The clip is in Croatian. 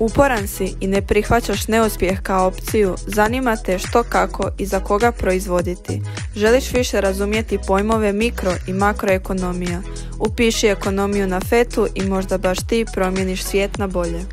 Uporan si i ne prihvaćaš neuspjeh kao opciju, zanima te što kako i za koga proizvoditi. Želiš više razumjeti pojmove mikro i makroekonomija. Upiši ekonomiju na fetu i možda baš ti promijeniš svijet na bolje.